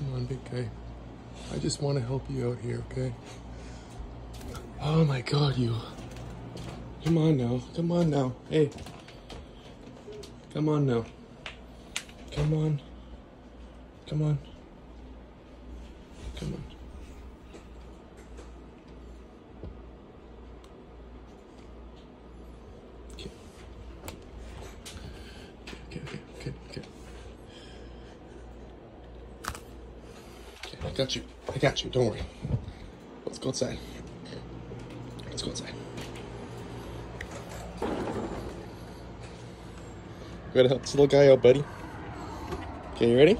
Come on, big guy. I just want to help you out here, okay? Oh my god, you. Come on now. Come on now. Hey. Come on now. Come on. Come on. Come on. Okay. Okay, okay, okay, okay. Okay, I got you. I got you. Don't worry. Let's go outside. Let's go outside. Gotta help this little guy out, buddy. Okay, you ready?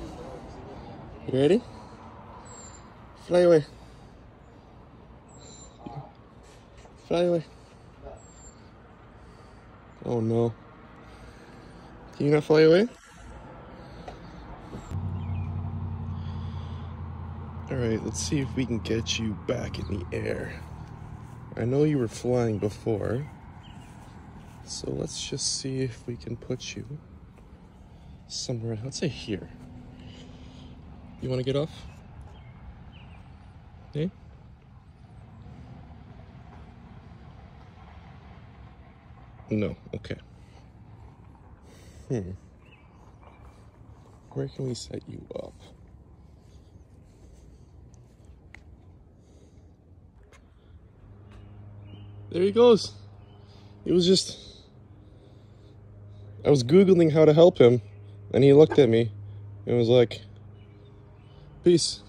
You ready? Fly away. Fly away. Oh no. Can you not fly away? Alright, let's see if we can get you back in the air. I know you were flying before. So let's just see if we can put you somewhere. Let's say here. You want to get off? Hey? No, okay. Hmm. Where can we set you up? There he goes. It was just. I was Googling how to help him, and he looked at me and was like, Peace.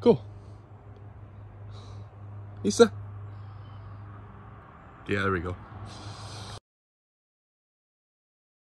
Cool. Isa. Yeah, there we go.